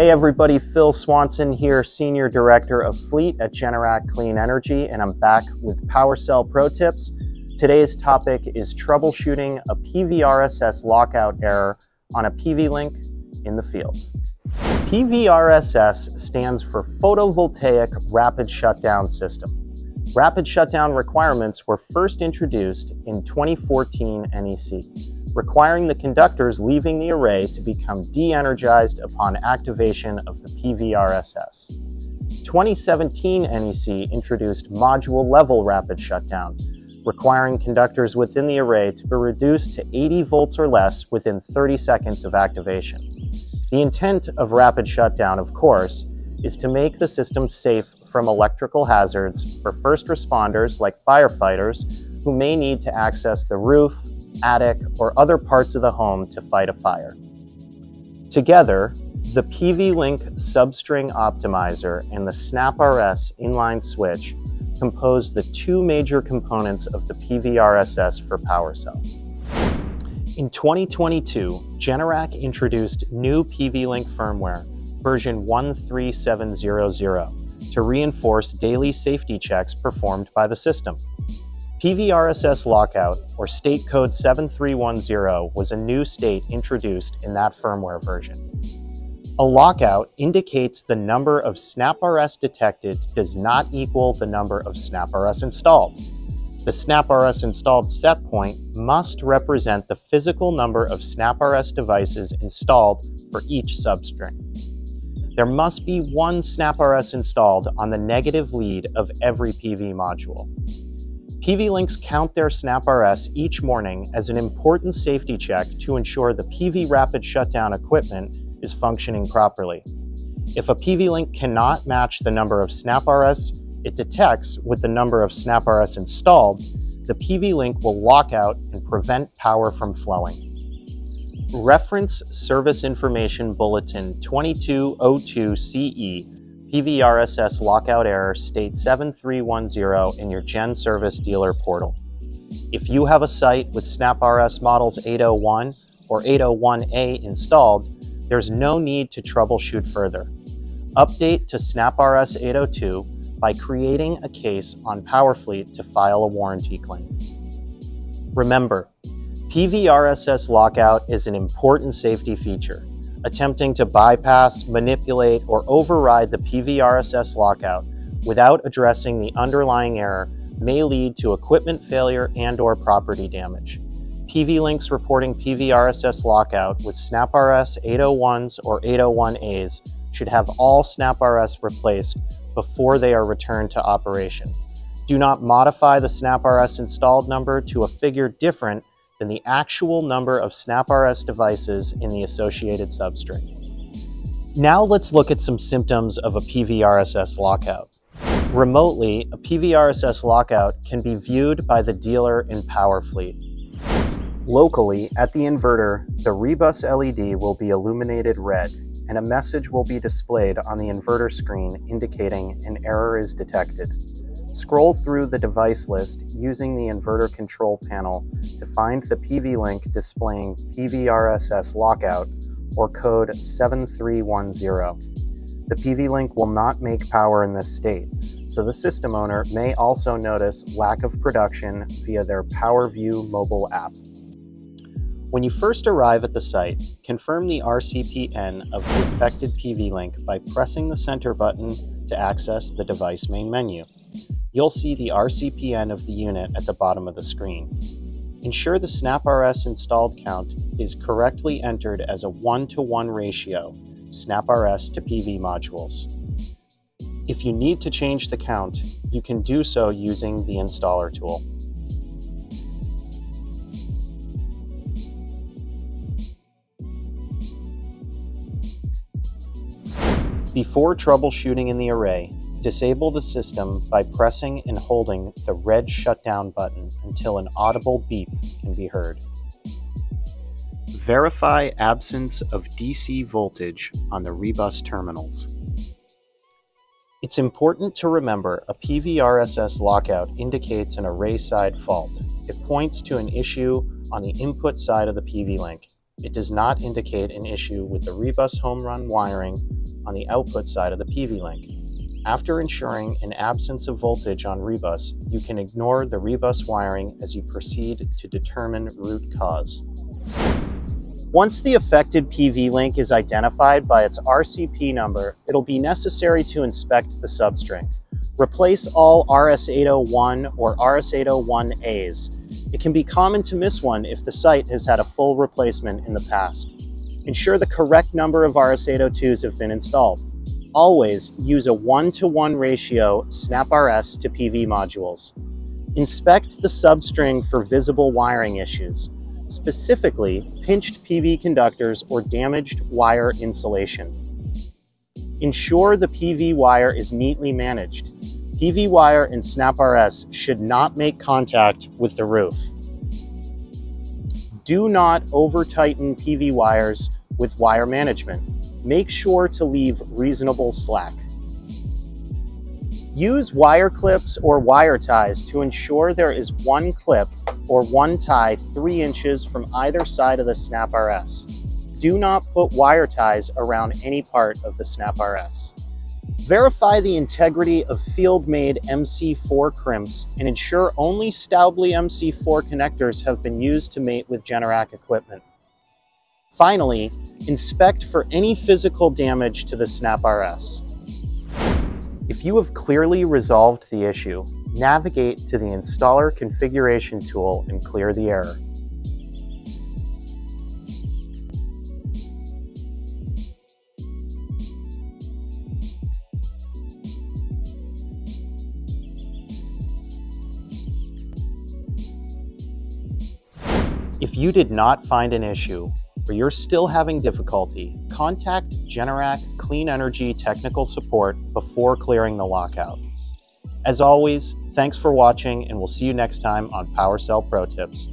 Hey everybody, Phil Swanson here, Senior Director of Fleet at Generac Clean Energy, and I'm back with PWRcell Pro Tips. Today's topic is troubleshooting a PVRSS lockout error on a PV-Link in the field. PVRSS stands for Photovoltaic Rapid Shutdown System. Rapid shutdown requirements were first introduced in 2014 NEC, requiring the conductors leaving the array to become de-energized upon activation of the PVRSS. 2017 NEC introduced module level rapid shutdown, requiring conductors within the array to be reduced to 80 volts or less within 30 seconds of activation. The intent of rapid shutdown, of course, is to make the system safe from electrical hazards for first responders like firefighters who may need to access the roof, attic, or other parts of the home to fight a fire. Together, the PV-Link substring optimizer and the SnapRS inline switch compose the two major components of the PVRSS for PWRcell. In 2022, Generac introduced new PV-Link firmware, version 13700, to reinforce daily safety checks performed by the system. PVRSS lockout, or state code 7310, was a new state introduced in that firmware version. A lockout indicates the number of SnapRS detected does not equal the number of SnapRS installed. The SnapRS installed set point must represent the physical number of SnapRS devices installed for each substring. There must be one SnapRS installed on the negative lead of every PV module. PV-Links count their SnapRS each morning as an important safety check to ensure the PV rapid shutdown equipment is functioning properly. If a PV-Link cannot match the number of SnapRS it detects with the number of SnapRS installed, the PV-Link will lock out and prevent power from flowing. Reference Service Information Bulletin 2202CE PVRSS lockout error state 7310 in your GenService dealer portal. If you have a site with SnapRS models 801 or 801A installed, there's no need to troubleshoot further. Update to SnapRS 802 by creating a case on PWRfleet to file a warranty claim. Remember, PVRSS lockout is an important safety feature. Attempting to bypass, manipulate, or override the PVRSS lockout without addressing the underlying error may lead to equipment failure and or property damage. PV-Links reporting PVRSS lockout with SnapRS 801s or 801As should have all SnapRS replaced before they are returned to operation. Do not modify the SnapRS installed number to a figure different than the actual number of SnapRS devices in the associated substring. Now let's look at some symptoms of a PVRSS lockout. Remotely, a PVRSS lockout can be viewed by the dealer in PWRfleet. Locally, at the inverter, the REbus LED will be illuminated red, and a message will be displayed on the inverter screen indicating an error is detected. Scroll through the device list using the inverter control panel to find the PV-Link displaying PVRSS lockout or code 7310. The PV-Link will not make power in this state, so the system owner may also notice lack of production via their PWRview mobile app. When you first arrive at the site, confirm the RCPN of the affected PV-Link by pressing the center button to access the device main menu you'll see the RCPN of the unit at the bottom of the screen. Ensure the SnapRS installed count is correctly entered as a 1 to 1 ratio, SnapRS to PV modules. If you need to change the count, you can do so using the installer tool. Before troubleshooting in the array, Disable the system by pressing and holding the red shutdown button until an audible beep can be heard. Verify absence of DC voltage on the REbus terminals. It's important to remember a PVRSS lockout indicates an array side fault. It points to an issue on the input side of the PV link. It does not indicate an issue with the REbus home run wiring on the output side of the PV link. After ensuring an absence of voltage on REbus, you can ignore the REbus wiring as you proceed to determine root cause. Once the affected PV link is identified by its RCP number, it'll be necessary to inspect the substring. Replace all RS801 or RS801As. It can be common to miss one if the site has had a full replacement in the past. Ensure the correct number of RS802s have been installed. Always use a one-to-one -one ratio SnapRS to PV modules. Inspect the substring for visible wiring issues, specifically pinched PV conductors or damaged wire insulation. Ensure the PV wire is neatly managed. PV wire and SnapRS should not make contact with the roof. Do not over tighten PV wires with wire management. Make sure to leave reasonable slack. Use wire clips or wire ties to ensure there is one clip or one tie three inches from either side of the Snap RS. Do not put wire ties around any part of the Snap RS. Verify the integrity of field-made MC4 crimps and ensure only Staubli MC4 connectors have been used to mate with Generac equipment. Finally, inspect for any physical damage to the Snap RS. If you have clearly resolved the issue, navigate to the Installer Configuration tool and clear the error. If you did not find an issue, or you're still having difficulty, contact Generac Clean Energy Technical Support before clearing the lockout. As always, thanks for watching and we'll see you next time on PWRcell Pro Tips.